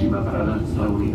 فيما فعلناه السهرونية